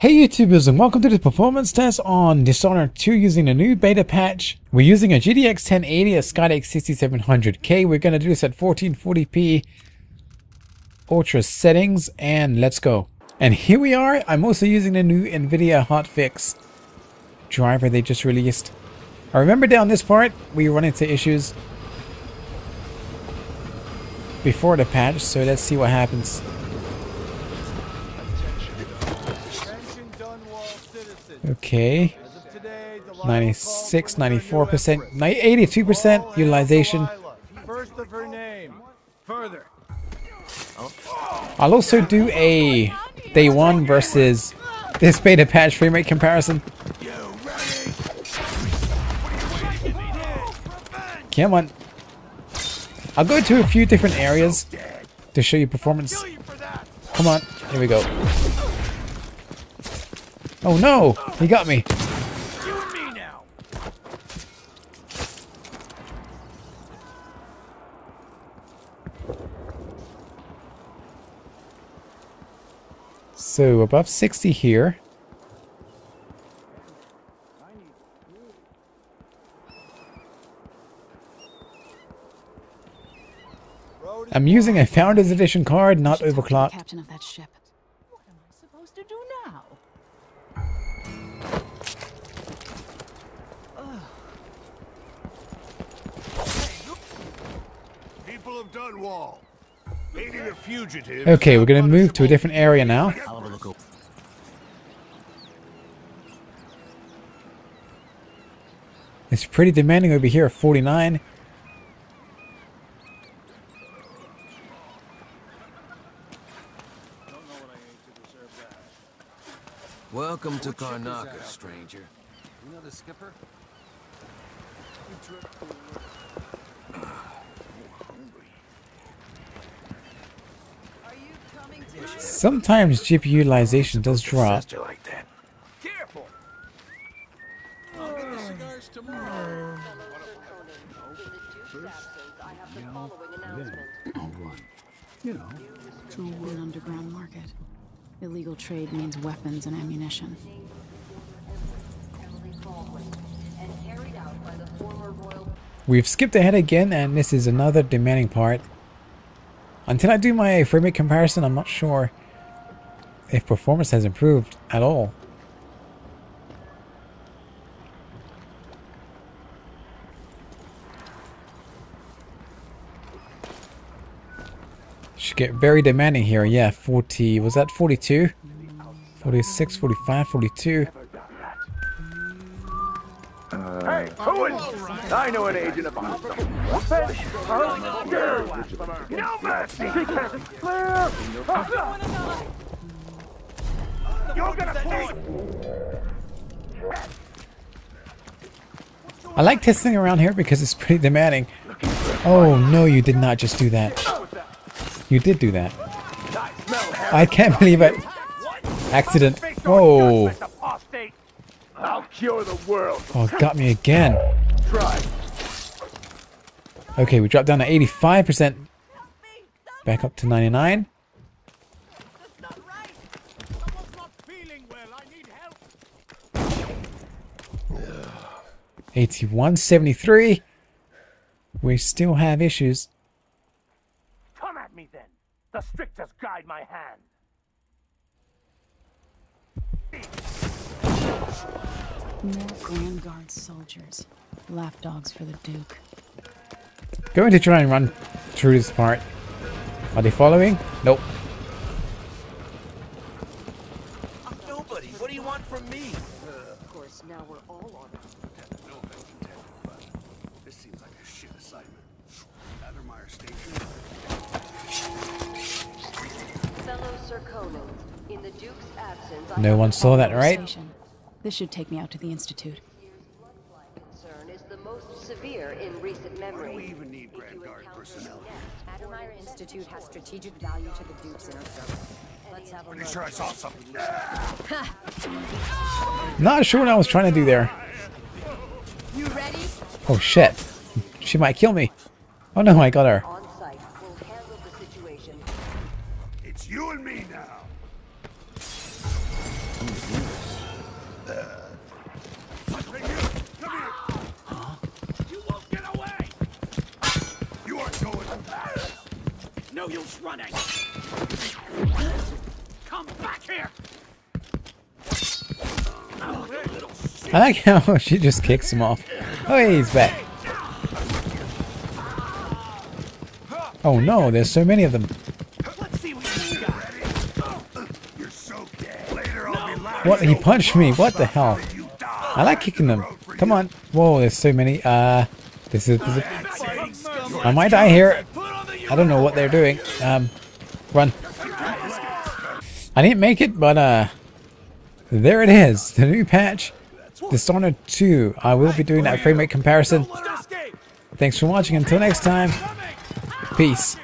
Hey YouTubers and welcome to this performance test on Dishonored 2 using the new beta patch. We're using a GTX 1080, a Skylake 6700K. We're going to do this at 1440p ultra settings and let's go. And here we are. I'm also using the new NVIDIA hotfix driver they just released. I remember down this part we run into issues before the patch so let's see what happens. Okay. 96, 94%, 82% utilization. First of her name. Further. I'll also do a day one versus this beta patch frame rate comparison. Come on. I'll go to a few different areas to show you performance. Come on. Here we go. Oh no! He got me. So above 60 here. I'm using a Founders Edition card, not overclocked. Captain of that ship. What am I supposed to do fugitive. Okay, we're gonna move to a different area now. It's pretty demanding over here at 49. Welcome to Karnaca, stranger. You know the skipper? Sometimes GPU utilization does drop. Like that. Careful. I'll get the cigars tomorrow. You know, to an underground market. Illegal trade means weapons and ammunition. We've skipped ahead again and this is another demanding part. Until I do my frame rate comparison, I'm not sure if performance has improved at all. Should get very demanding here. Yeah, 40. Was that 42? 46, 45, 42. Hey, who is? I know an agent of No mercy! You're gonna I like testing around here because it's pretty demanding. Oh no, you did not just do that. You did do that. I can't believe it. Accident. Whoa. I'll cure the world. Oh, got me again. Try. Okay, we dropped down to 85%. Back up to 99. 8173. We still have issues. Come at me then. The strictest guide my hand. More Grand Guard soldiers. Lapdogs for the Duke. Going to try and run through this part. Are they following? Nope. Nobody. What do you want from me? Uh, of course, now we're all on No offense but this seems like a shit assignment. Addermire Station. Fellow Sir Conan, in the Duke's absence, no one saw that, right? This should take me out to the Institute. is the most severe in recent memory. we even need Grand Guard personnel? Addermire Institute has strategic value to the Duke's inner circle. Let's have a Pretty sure I saw something. Not sure what I was trying to do there. You ready? Oh shit. She might kill me. Oh no, I got her. No running! Come back here! I like how she just kicks him off. Oh, he's back. Oh no, there's so many of them. What you got. You're so dead. Later I'll be laughing. What? He punched me. What the hell? I like kicking them. Come on. Whoa, there's so many. Uh, this is. This is I might die here. I don't know what they're doing. Um, run. I didn't make it, but uh, there it is. The new patch, Dishonored 2. I will be doing that frame rate comparison. Thanks for watching. Until next time, peace.